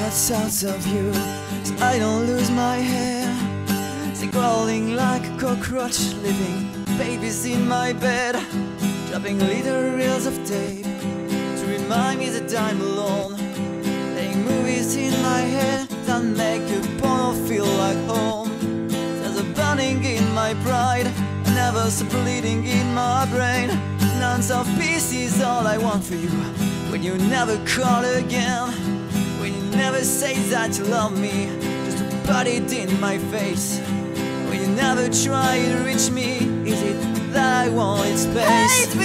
cut sounds of you So I don't lose my hair. Stay crawling like a cockroach Living babies in my bed Dropping little reels of tape To remind me that I'm alone. Playing movies in my head That make a porno feel like home. There's a burning in my pride Never stop bleeding in my brain. None of peace is all I want for you When you never call again you never say that you love me Just to put it in my face. When you never try to reach me? Is it that I wanted space? Hate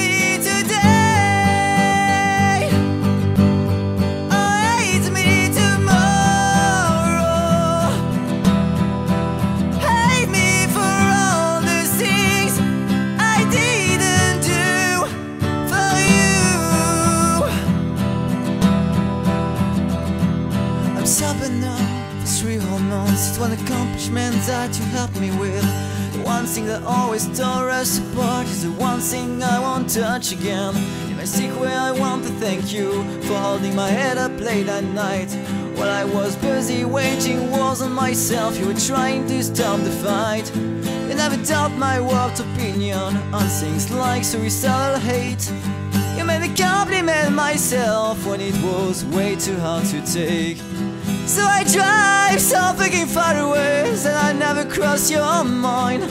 I'm sober for three whole months. It's one accomplishment that you helped me with. The one thing that always tore us apart is the one thing I won't touch again. In my way, I want to thank you for holding my head up late at night. While I was busy waging wars on myself, you were trying to stop the fight. You never doubt my warped opinion on things like suicidal hate. You made me compliment myself when it was way too hard to take. So I drive so thinking far away that I never cross your mind.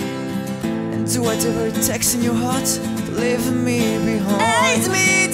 And do whatever it takes in your heart to leave me behind. Me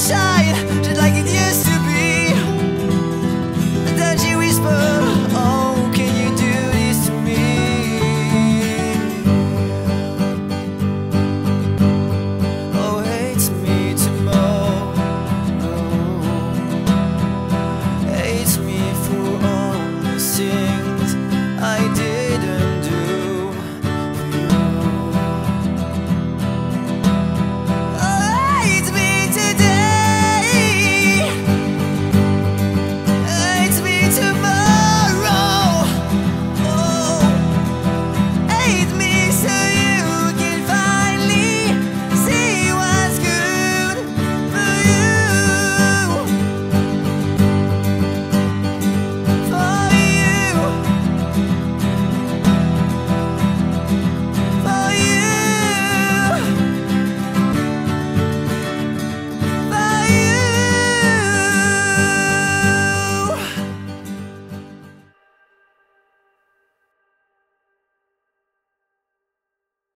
sunshine.